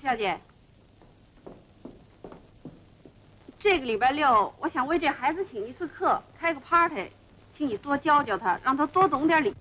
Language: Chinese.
小姐。这个礼拜六我想为这孩子请一次客开个 party 请你多教教他让他多懂点礼。